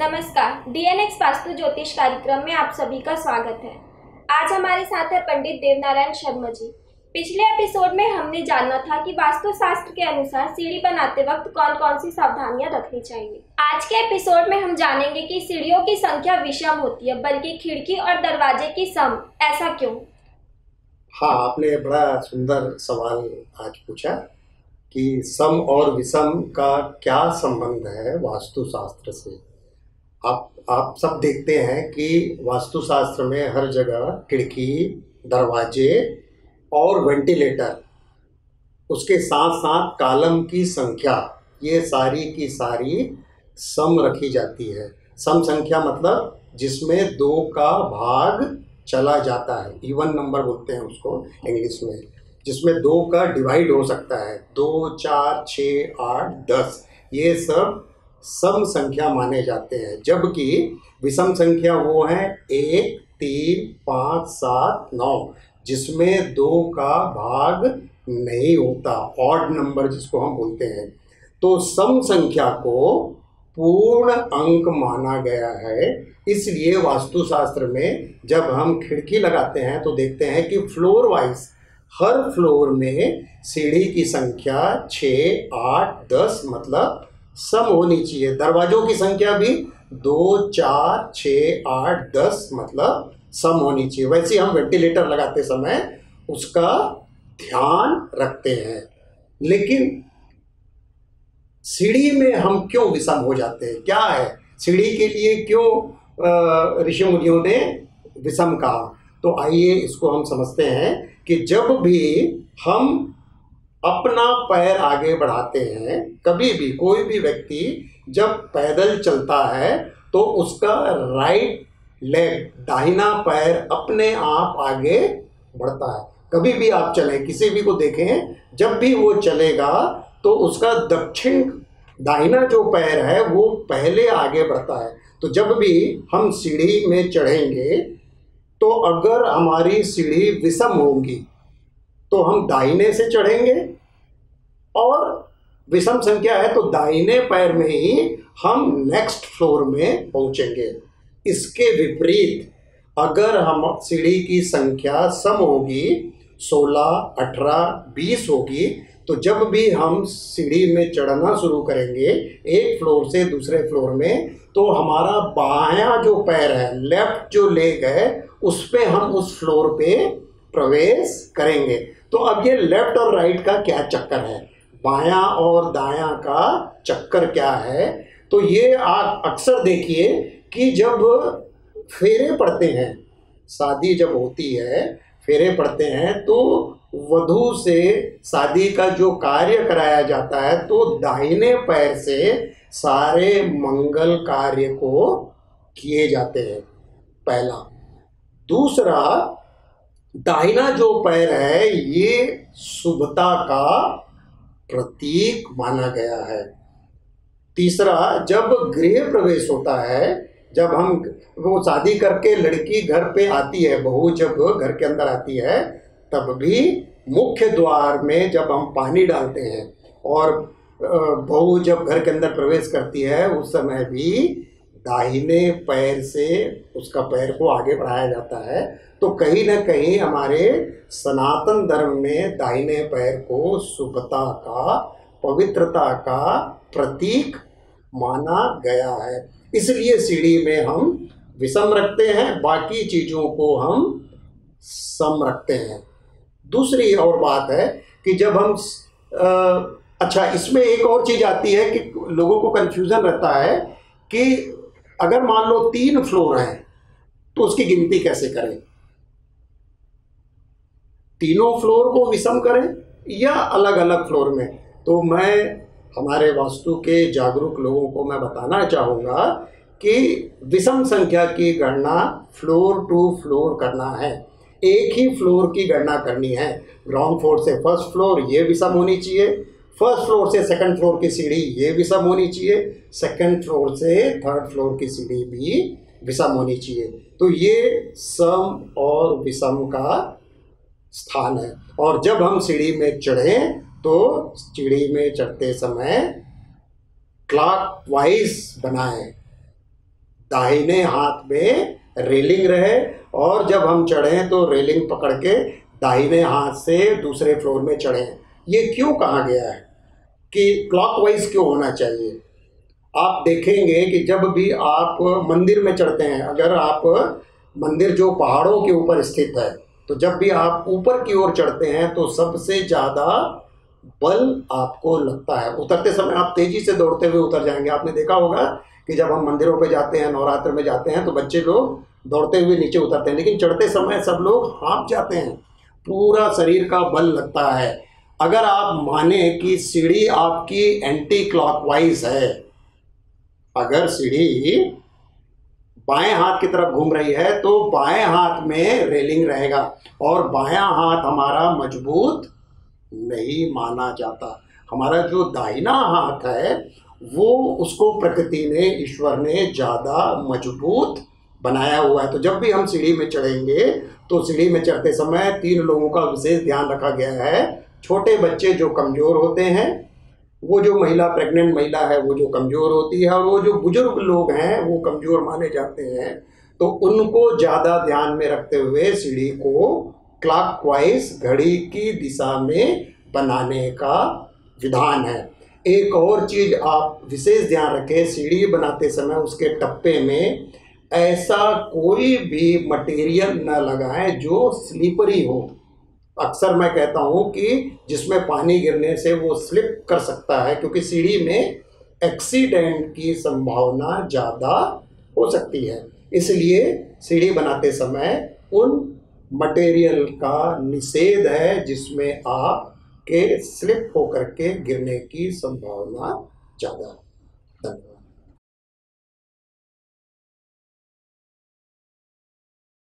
नमस्कार डीएनएक्स वास्तु ज्योतिष कार्यक्रम में आप सभी का स्वागत है। आज हमारे साथ है पंडित देवनारायण शर्मा जी। पिछले एपिसोड में हमने जाना था कि वास्तु शास्त्र के अनुसार सीढ़ी बनाते वक्त कौन कौन सी सावधानियाँ रखनी चाहिए। आज के एपिसोड में हम जानेंगे कि सीढ़ियों की संख्या विषम होती है, बल्कि खिड़की और दरवाजे की सम, ऐसा क्यों? हाँ आपने बड़ा सुंदर सवाल आज पूछा कि सम और विषम का क्या संबंध है वास्तुशास्त्र से? आप आप सब देखते हैं कि वास्तुशास्त्र में हर जगह खिड़की, दरवाजे और वेंटिलेटर, उसके साथ साथ कालम की संख्या, ये सारी की सारी सम रखी जाती है। सम संख्या मतलब जिसमें दो का भाग चला जाता है। इवन नंबर बोलते हैं उसको इंग्लिश में, जिसमें दो का डिवाइड हो सकता है। दो, चार छ आठ, दस, ये सब सम संख्या माने जाते हैं, जबकि विषम संख्या वो है, एक, तीन, पाँच, सात, नौ, जिसमें दो का भाग नहीं होता ऑड नंबर जिसको हम बोलते हैं। तो सम संख्या को पूर्ण अंक माना गया है, इसलिए वास्तुशास्त्र में जब हम खिड़की लगाते हैं तो देखते हैं कि फ्लोर वाइज हर फ्लोर में सीढ़ी की संख्या छ, आठ, दस मतलब सम होनी चाहिए। दरवाजों की संख्या भी दो, चार छ आठ, दस मतलब सम होनी चाहिए। वैसे हम वेंटिलेटर लगाते समय उसका ध्यान रखते हैं। लेकिन सीढ़ी में हम क्यों विषम हो जाते हैं? क्या है? सीढ़ी के लिए क्यों ऋषि मुनियों ने विषम कहा? तो आइए इसको हम समझते हैं कि जब भी हम अपना पैर आगे बढ़ाते हैं, कभी भी, कोई भी व्यक्ति जब पैदल चलता है तो उसका राइट लेग दाहिना पैर अपने आप आगे बढ़ता है। कभी भी आप चलें, किसी भी को देखें, जब भी वो चलेगा तो उसका दक्षिण, दाहिना जो पैर है, वो पहले आगे बढ़ता है। तो जब भी हम सीढ़ी में चढ़ेंगे तो अगर हमारी सीढ़ी विषम होगी तो हम दाहिने से चढ़ेंगे। और विषम संख्या है तो दाहिने पैर में ही हम नेक्स्ट फ्लोर में पहुँचेंगे। इसके विपरीत अगर हम सीढ़ी की संख्या सम होगी, सोलह, अठारह, बीस होगी तो जब भी हम सीढ़ी में चढ़ना शुरू करेंगे, एक फ्लोर से दूसरे फ्लोर में तो हमारा बायां जो पैर है लेफ़्ट जो लेग है उस पर हम उस फ्लोर पे प्रवेश करेंगे। तो अब ये लेफ़्ट और राइट का क्या चक्कर है? बायां और दायां का चक्कर क्या है? तो ये आप अक्सर देखिए कि जब फेरे पड़ते हैं, शादी जब होती है, फेरे पड़ते हैं तो वधु से शादी का जो कार्य कराया जाता है तो दाहिने पैर से सारे मंगल कार्य को किए जाते हैं, पहला। दूसरा दाहिना जो पैर है, ये शुभता का प्रतीक माना गया है। तीसरा, जब गृह प्रवेश होता है, जब हम वो शादी करके लड़की घर पे आती है, बहू जब घर के अंदर आती है, तब भी मुख्य द्वार में जब हम पानी डालते हैं और बहू जब घर के अंदर प्रवेश करती है, उस समय भी दाहिने पैर से उसका पैर को आगे बढ़ाया जाता है। तो कहीं ना कहीं हमारे सनातन धर्म में दाहिने पैर को शुभता का पवित्रता का प्रतीक माना गया है। इसलिए सीढ़ी में हम विषम रखते हैं बाकी चीज़ों को हम सम रखते हैं। दूसरी और बात है कि जब हम आ, अच्छा इसमें एक और चीज़ आती है कि लोगों को कन्फ्यूज़न रहता है कि अगर मान लो तीन फ्लोर हैं तो उसकी गिनती कैसे करें? तीनों फ्लोर को विषम करें या अलग अलग फ्लोर में? तो मैं, हमारे वास्तु के जागरूक लोगों को मैं बताना चाहूँगा कि विषम संख्या की गणना फ्लोर टू फ्लोर करना है। एक ही फ्लोर की गणना करनी है। ग्राउंड फ्लोर से फ़र्स्ट फ्लोर, ये विषम होनी चाहिए। फ़र्स्ट फ्लोर से सेकंड फ्लोर की सीढ़ी, ये विषम होनी चाहिए। सेकंड फ्लोर से थर्ड फ्लोर की सीढ़ी भी विषम होनी चाहिए। तो ये सम और विषम का स्थान है। और जब हम सीढ़ी में चढ़ें तो सीढ़ी में चढ़ते समय क्लॉक वाइज बनाए। दाहिने हाथ में रेलिंग रहे और जब हम चढ़ें तो रेलिंग पकड़ के दाहिने हाथ से दूसरे फ्लोर में चढ़ें। ये क्यों कहा गया है? कि क्लॉकवाइज क्यों होना चाहिए? आप देखेंगे कि जब भी आप मंदिर में चढ़ते हैं, अगर आप मंदिर जो पहाड़ों के ऊपर स्थित है तो जब भी आप ऊपर की ओर चढ़ते हैं तो सबसे ज़्यादा बल आपको लगता है। उतरते समय आप तेज़ी से दौड़ते हुए उतर जाएँगे। आपने देखा होगा कि जब हम मंदिरों पे जाते हैं, नवरात्र में जाते हैं तो बच्चे लोग दौड़ते हुए नीचे उतरते हैं। लेकिन चढ़ते समय सब लोग हाँप जाते हैं। पूरा शरीर का बल लगता है। अगर आप माने कि सीढ़ी आपकी एंटी क्लॉकवाइज है, अगर सीढ़ी बाएँ हाथ की तरफ़ घूम रही है तो बाएँ हाथ में रेलिंग रहेगा और बायां हाथ हमारा मज़बूत नहीं माना जाता। हमारा जो दाहिना हाथ है, वो उसको प्रकृति ने, ईश्वर ने ज़्यादा मज़बूत बनाया हुआ है। तो जब भी हम सीढ़ी में चढ़ेंगे तो सीढ़ी में चढ़ते समय तीन लोगों का विशेष ध्यान रखा गया है छोटे बच्चे जो कमज़ोर होते हैं, वो जो महिला प्रेग्नेंट महिला है, वो जो कमज़ोर होती है और वो जो बुज़ुर्ग लोग हैं, वो कमज़ोर माने जाते हैं तो उनको ज़्यादा ध्यान में रखते हुए सीढ़ी को क्लॉकवाइज घड़ी की दिशा में बनाने का विधान है। एक और चीज़ आप विशेष ध्यान रखें, सीढ़ी बनाते समय उसके टप्पे में ऐसा कोई भी मटेरियल न लगाएँ जो स्लीपरी हो। अक्सर मैं कहता हूँ कि जिसमें पानी गिरने से वो स्लिप कर सकता है, क्योंकि सीढ़ी में एक्सीडेंट की संभावना ज़्यादा हो सकती है। इसलिए सीढ़ी बनाते समय उन मटेरियल का निषेध है जिसमें आप के स्लिप होकर के गिरने की संभावना ज़्यादा। है धन्यवाद।